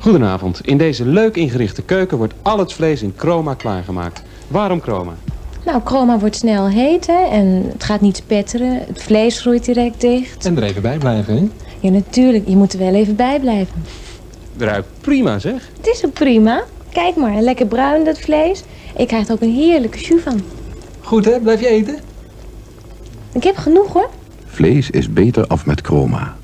Goedenavond. In deze leuk ingerichte keuken wordt al het vlees in chroma klaargemaakt. Waarom chroma? Nou, chroma wordt snel heet en het gaat niet spetteren. Het vlees groeit direct dicht. En er even bij blijven, hè? Ja, natuurlijk. Je moet er wel even bij blijven. Ruikt prima, zeg. Het is ook prima. Kijk maar, lekker bruin dat vlees. Ik krijg er ook een heerlijke jus van. Goed, hè? Blijf je eten? Ik heb genoeg hoor. Vlees is beter af met chroma.